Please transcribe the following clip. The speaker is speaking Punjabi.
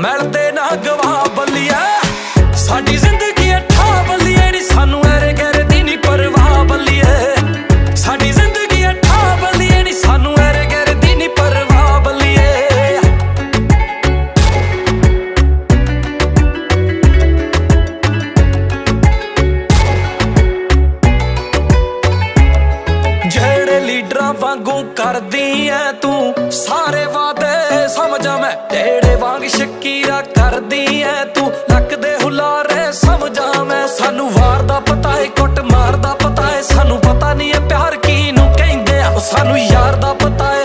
ਮਿਲਦੇ ਨਾ ਗਵਾ ਬੱਲੀਆ ਸਾਡੀ ਜ਼ਿੰਦਗੀ ਠਾ ਬੱਲੀਏ ਨਹੀਂ ਸਾਨੂੰ ਐਰੇ ਗੈਰੇ ਦੀ ਨਹੀਂ ਪਰਵਾਹ ਬੱਲੀਏ। ਸਾਡੀ ਜ਼ਿੰਦਗੀ ਠਾ ਬੱਲੀਏ ਨਹੀਂ ਸਾਨੂੰ ਐਰੇ ਗੈਰੇ ਦੀ ਨਹੀਂ ਪਰਵਾਹ ਬੱਲੀਏ। ਜਿਹੜੇ ਲੀਡਰਾਂ ਵਾਂਗੂ ਕਰਦੀ ਐ ਤੂੰ, ਸਾਰੇ ਵਾਦੇ ਸਮਝਾਂ ਮੈਂ ਹੁਲਾਰੇ ਸਮਝਾਂ ਮੈਂ ਸਾਨੂੰ ਵਾਰ ਦਾ ਪਤਾ ਏ, ਕੁੱਟ ਮਾਰ ਦਾ ਪਤਾ ਏ, ਸਾਨੂੰ ਪਤਾ ਨਹੀਂ ਏ ਪਿਆਰ ਕੀ ਨੂੰ ਕਹਿੰਦੇ ਆ, ਸਾਨੂੰ ਯਾਰ ਦਾ ਪਤਾ ਏ